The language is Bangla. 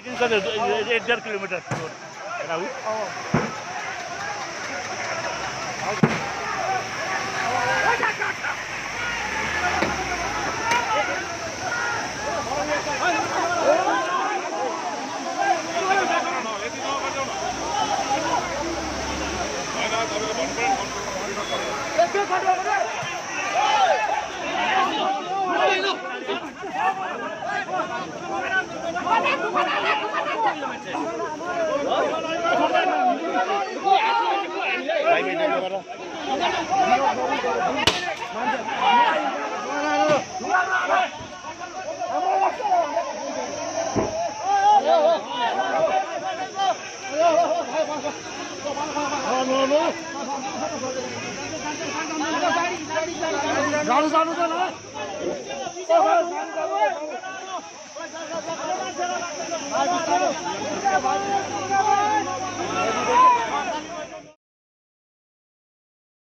এক দেড় kilometre Let's go, go, go, go, go. জানো জানো জানো জিন্দাবাদ